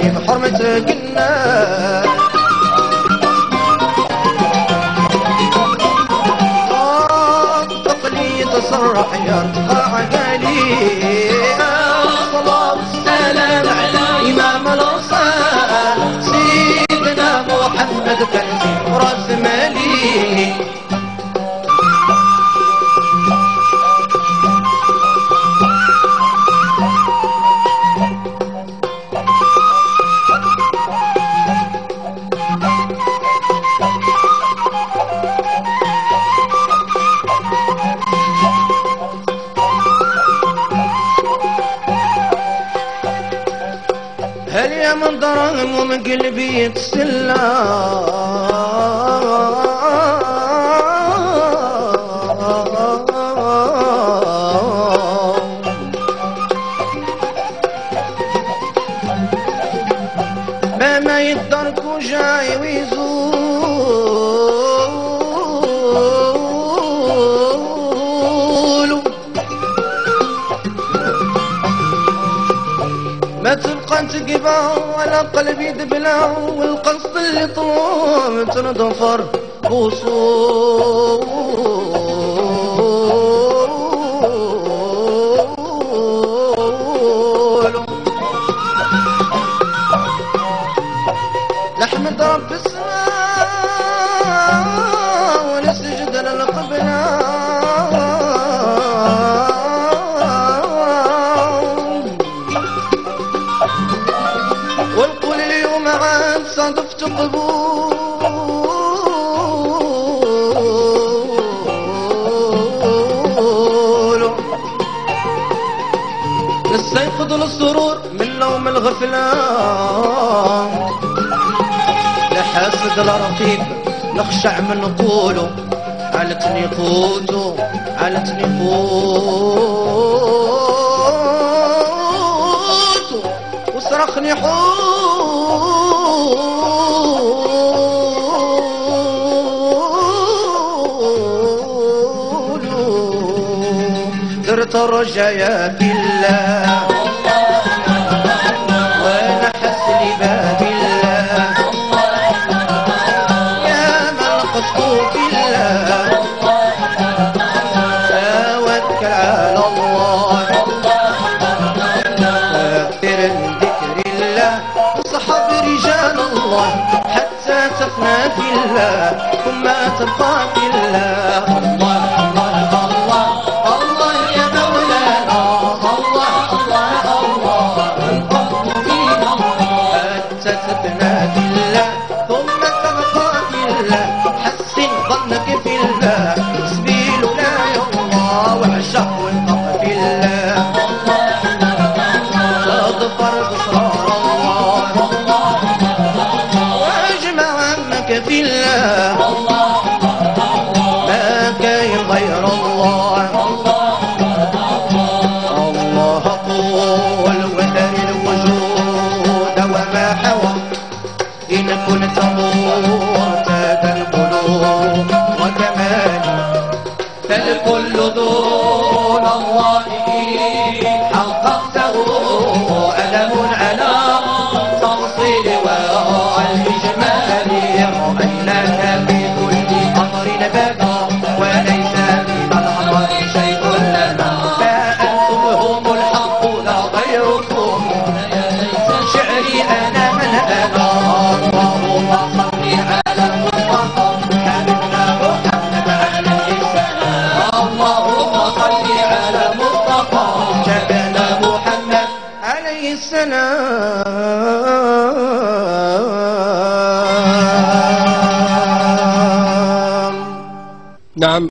عافيني بحرمتك هل يا من تقبع ولا قلبي دبلع والقصد اللي طلب تنضفر وصول لحمد رب صادفت قبول. نستيقظ للسرور من نوم الغفلة لحاسد الرقيب نخشع من قوله علتني قوته علتني قوته وصرخني حوله درت الرجايا بالله الله يا من الله. وأكثر من ذكر الله. رجال الله. حتى تفنى في الله. ثم تبقى في الله الله. السلام نعم